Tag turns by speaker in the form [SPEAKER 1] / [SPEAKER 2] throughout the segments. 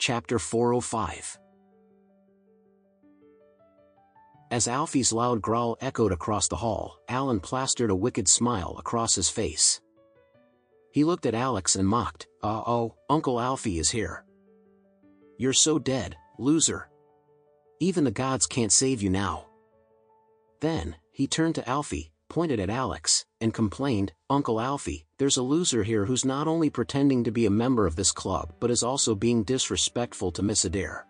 [SPEAKER 1] Chapter 405 As Alfie's loud growl echoed across the hall, Alan plastered a wicked smile across his face. He looked at Alex and mocked, Uh-oh, Uncle Alfie is here. You're so dead, loser. Even the gods can't save you now. Then, he turned to Alfie, pointed at Alex, and complained, Uncle Alfie, there's a loser here who's not only pretending to be a member of this club but is also being disrespectful to Miss Adair.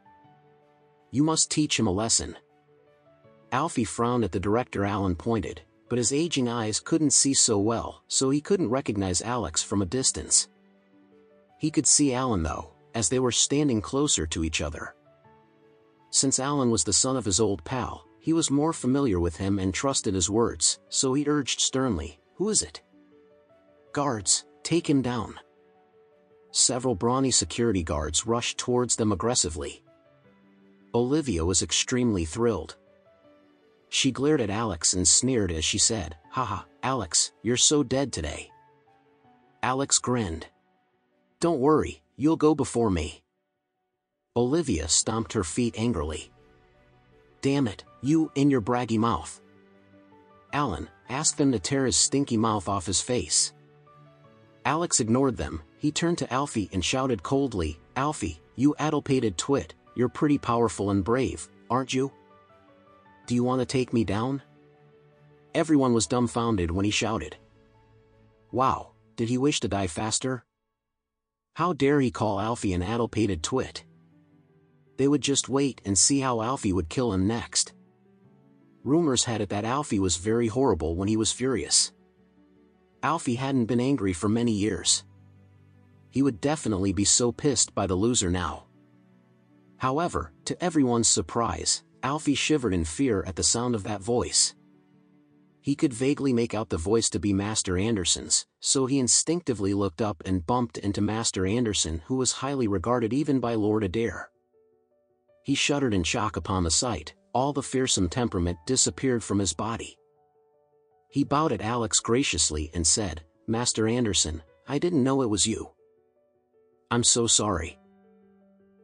[SPEAKER 1] You must teach him a lesson. Alfie frowned at the director Alan pointed, but his aging eyes couldn't see so well, so he couldn't recognize Alex from a distance. He could see Alan though, as they were standing closer to each other. Since Alan was the son of his old pal, he was more familiar with him and trusted his words, so he urged sternly, Who is it? Guards, take him down. Several brawny security guards rushed towards them aggressively. Olivia was extremely thrilled. She glared at Alex and sneered as she said, Haha, Alex, you're so dead today. Alex grinned. Don't worry, you'll go before me. Olivia stomped her feet angrily. Damn it, you in your braggy mouth. Alan, asked them to tear his stinky mouth off his face. Alex ignored them, he turned to Alfie and shouted coldly, Alfie, you addle-pated twit, you're pretty powerful and brave, aren't you? Do you want to take me down? Everyone was dumbfounded when he shouted. Wow, did he wish to die faster? How dare he call Alfie an addle-pated twit? They would just wait and see how Alfie would kill him next. Rumors had it that Alfie was very horrible when he was furious. Alfie hadn't been angry for many years. He would definitely be so pissed by the loser now. However, to everyone's surprise, Alfie shivered in fear at the sound of that voice. He could vaguely make out the voice to be Master Anderson's, so he instinctively looked up and bumped into Master Anderson who was highly regarded even by Lord Adair. He shuddered in shock upon the sight, all the fearsome temperament disappeared from his body. He bowed at Alex graciously and said, Master Anderson, I didn't know it was you. I'm so sorry.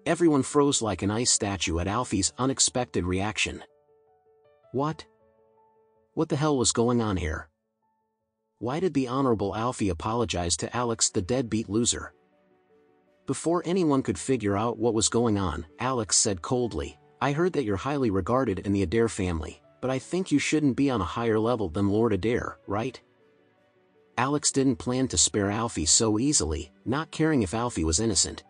[SPEAKER 1] Everyone froze like an ice statue at Alfie's unexpected reaction. What? What the hell was going on here? Why did the Honorable Alfie apologize to Alex the deadbeat loser? Before anyone could figure out what was going on, Alex said coldly, I heard that you're highly regarded in the Adair family, but I think you shouldn't be on a higher level than Lord Adair, right? Alex didn't plan to spare Alfie so easily, not caring if Alfie was innocent.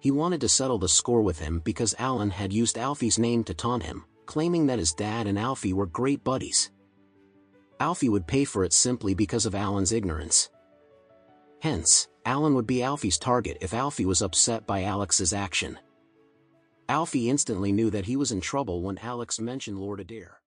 [SPEAKER 1] He wanted to settle the score with him because Alan had used Alfie's name to taunt him, claiming that his dad and Alfie were great buddies. Alfie would pay for it simply because of Alan's ignorance. Hence, Alan would be Alfie's target if Alfie was upset by Alex's action. Alfie instantly knew that he was in trouble when Alex mentioned Lord Adair.